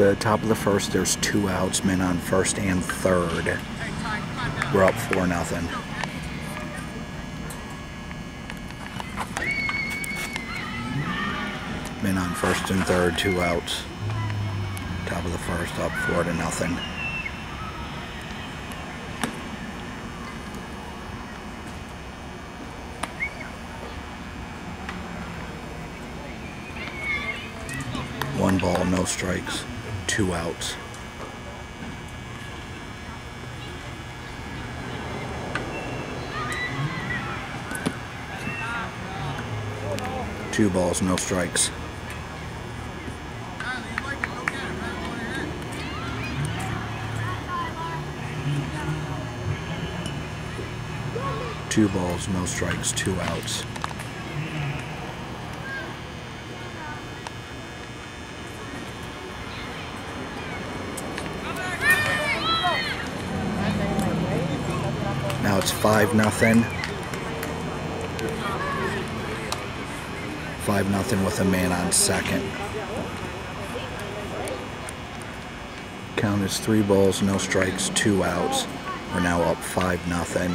the top of the first, there's two outs, men on first and third. We're up 4 nothing. Men on first and third, two outs. Top of the first, up 4 to nothing. One ball, no strikes, two outs. Two balls, no strikes. Two balls, no strikes, two outs. Now it's 5 nothing. 5 nothing with a man on second. Count is three balls, no strikes, two outs. We're now up 5 nothing.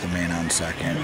The man on second.